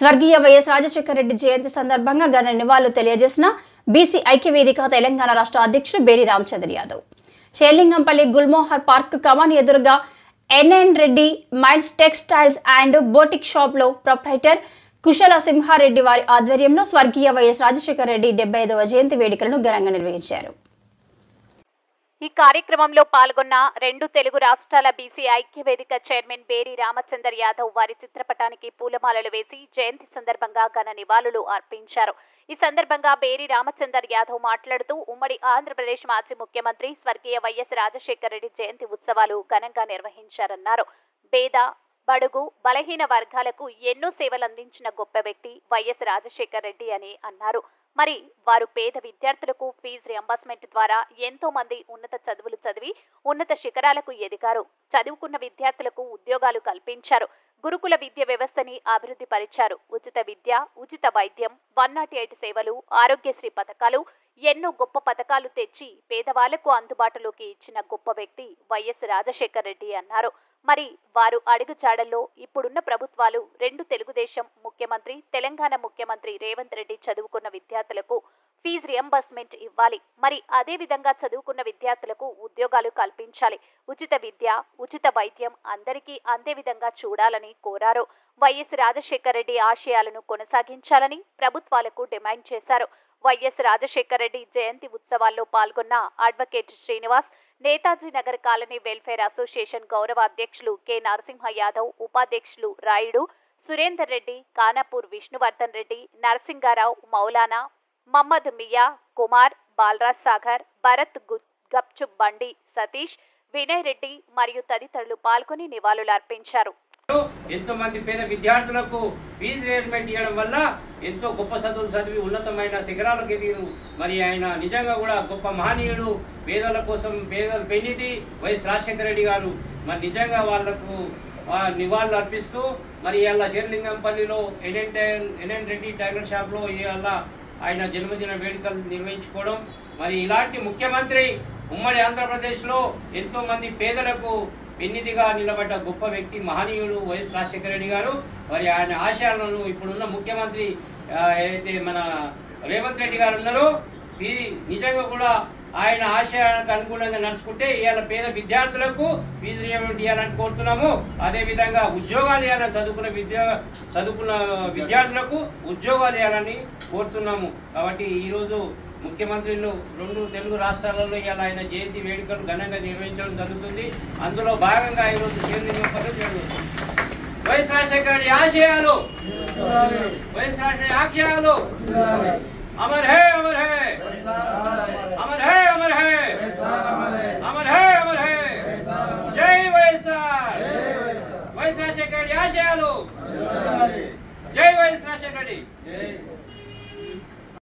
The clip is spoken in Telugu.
స్వర్గీయ వైఎస్ రాజశేఖర రెడ్డి జయంతి సందర్భంగా ఘన నివాళులు తెలియజేసిన బీసీ ఐక్యవేదిక తెలంగాణ రాష్ట్ర అధ్యక్షుడు బేరి రామచంద్ర యాదవ్. షేర్లింగంపల్లి గుల్మోహర్ పార్క్ కమాన్ ఎదురుగా N N Reddy minds textiles and boutique షాప్లో ప్రొప్రైటర్ కుశల సింహారెడ్డి వారి ఆధ్వర్యంలో స్వర్గీయ వైఎస్ రాజశేఖర రెడ్డి డెబ్బై ఐదవ జయంతి వేడుకలను ఘనంగా నిర్వహించారు. ఈ కార్యక్రమంలో పాల్గొన్న రెండు తెలుగు రాష్ట్రాల బీసీ ఐక్యవేదిక చైర్మన్ బేరి రామచందర్ యాదవ్ వారి చిత్రపటానికి పూలమాలలు వేసి జయంతి సందర్భంగా ఘన నివాళులు అర్పించారు. ఈ సందర్భంగా బేరి రామచందర్ యాదవ్ మాట్లాడుతూ ఉమ్మడి ఆంధ్రప్రదేశ్ మాజీ ముఖ్యమంత్రి స్వర్గీయ వైఎస్ రాజశేఖర రెడ్డి జయంతి ఉత్సవాలు ఘనంగా నిర్వహించారన్నారు. పేద బడుగు బలహీన వర్గాలకు ఎన్నో సేవలందించిన గొప్ప వ్యక్తి వైఎస్ రాజశేఖర్ రెడ్డి అని అన్నారు. మరి వారు పేద విద్యార్థులకు ఫీజు రియంబర్స్మెంట్ ద్వారా ఎంతో మంది ఉన్నత చదువులు చదివి ఉన్నత శిఖరాలకు ఎదిగారు. చదువుకున్న విద్యార్థులకు ఉద్యోగాలు కల్పించారు. గురుకుల విద్య వ్యవస్థని అభివృద్ధి పరిచారు. ఉచిత విద్య ఉచిత వైద్యం వన్ నాట్ ఎయిట్ సేవలు ఆరోగ్యశ్రీ పథకాలు ఎన్నో గొప్ప పథకాలు తెచ్చి పేదవాళ్ళకు అందుబాటులోకి ఇచ్చిన గొప్ప వ్యక్తి వైఎస్ రాజశేఖర్ రెడ్డి అన్నారు. మరి వారు అడుగు జాడల్లో ఇప్పుడున్న ప్రభుత్వాలు రెండు తెలుగుదేశం ముఖ్యమంత్రి తెలంగాణ ముఖ్యమంత్రి రేవంత్ రెడ్డి చదువుకున్న విద్యార్థులకు ఫీజు రియంబర్స్మెంట్ ఇవ్వాలి. మరి అదే విధంగా చదువుకున్న విద్యార్థులకు ఉద్యోగాలు కల్పించాలి. ఉచిత విద్య ఉచిత వైద్యం అందరికీ అందే విధంగా చూడాలని కోరారు. వైఎస్ రాజశేఖర రెడ్డి ఆశయాలను కొనసాగించాలని ప్రభుత్వాలకు డిమాండ్ చేశారు. వైఎస్ రాజశేఖర రెడ్డి జయంతి ఉత్సవాల్లో పాల్గొన్న advocate Srinivas Netaji Nagar colony welfare association గౌరవ అధ్యక్షులు కె. నరసింహ యాదవ్ ఉపాధ్యక్షులు రాయుడు సురేందర్ రెడ్డి కానాపూర్ విష్ణువర్ధన్ రెడ్డి నరసింగారావు మౌలానా మహమ్మద్ మియా కుమార్ బాలరాజ్ సాగర్ భరత్ గు- గప్చుప్ బండి సతీష్ వినయ్ రెడ్డి మరియు తదితరులు పాల్గొని నివాళులర్పించారు. ఎంతో మంది పేద విద్యార్థులకు ఫీజు రియంబర్స్మెంట్ ఇవ్వడం వల్ల ఎంతో గొప్ప చదువులు చదివి ఉన్నతమైన శిఖరాలకు ఎదిగిన మరి ఆయన నిజంగా కూడా గొప్ప మహనీయుడు పేదల కోసం పేదల పెళ్ళిది వైఎస్ రాజశేఖర రెడ్డి గారు. మరి నిజంగా వాళ్ళకు నివాళులు అర్పిస్తూ మరి ఇలా శేర్లింగంపల్లిలో ఎన్ఎన్ టై- ఎన్ఎన్ రెడ్డి టైలర్ షాప్లో ఇవాళ ఆయన జన్మదిన వేడుకలు నిర్వహించుకోవడం. మరి ఇలాంటి ముఖ్యమంత్రి ఉమ్మడి ఆంధ్రప్రదేశ్లో ఎంతో మంది పేదలకు వెన్నిదిగా నిలబడ్డ గొప్ప వ్యక్తి మహనీయుడు వైఎస్ రాజశేఖర రెడ్డి గారు మరి ఆయన ఆశయాలను ఇప్పుడున్న ముఖ్యమంత్రి ఏదైతే మన రేవంత్ రెడ్డి గారు ఉన్నారో ఇది నిజంగా కూడా ఆయన ఆశయాలకు అనుగుణంగా నడుచుకుంటే ఇవాళ పేద విద్యార్థులకు ఫీజు రియంబర్స్మెంట్ ఇవ్వాలని కోరుతున్నాము. అదే విధంగా ఉద్యోగాలు ఇవ్వాలని చదువుకున్న విద్యా చదువుకున్న విద్యార్థులకు ఉద్యోగాలు ఇవ్వాలని కోరుతున్నాము. కాబట్టి ఈరోజు ముఖ్యమంత్రులు రెండు తెలుగు రాష్ట్రాలలో ఇవాళ ఆయన జయంతి వేడుకలు ఘనంగా నిర్వహించడం జరుగుతుంది. అందులో భాగంగా ఈరోజు చేరులింగంపల్లి జరుగుతుంది. వైఎస్ రాజశేఖర రెడ్డి ఆశయాలు. వైఎస్ రాజశేఖర ఆశయాలు అమర్ హే అమర్ హే. అమర్ హే అమర్ హే. అమర్ హే అమర్ హే. జై వైఎస్ఆర్. వైఎస్ రాజశేఖర రెడ్డి ఆశయాలు. జై వైఎస్ రాజశేఖర రెడ్డి.